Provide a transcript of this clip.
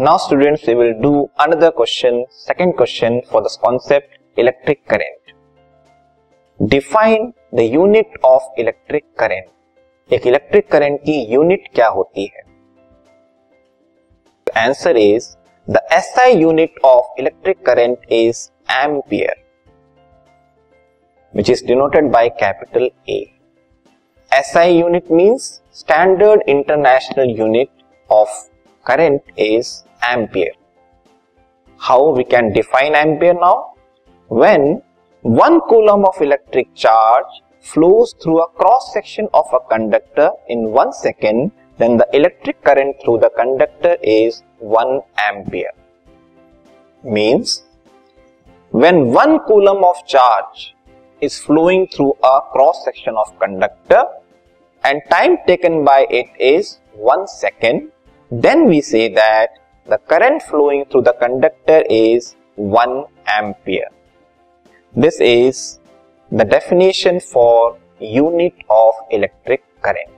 Now students we will do another question second question for this concept electric current define the unit of electric current एक electric current की unit क्या होती है? Answer is the SI unit of electric current is ampere which is denoted by capital A SI unit means standard international unit of current is ampere. How we can define ampere now? When one coulomb of electric charge flows through a cross section of a conductor in one second, then the electric current through the conductor is 1 ampere. Means when one coulomb of charge is flowing through a cross section of conductor and time taken by it is 1 second, then we say that the current flowing through the conductor is 1 ampere. This is the definition for unit of electric current.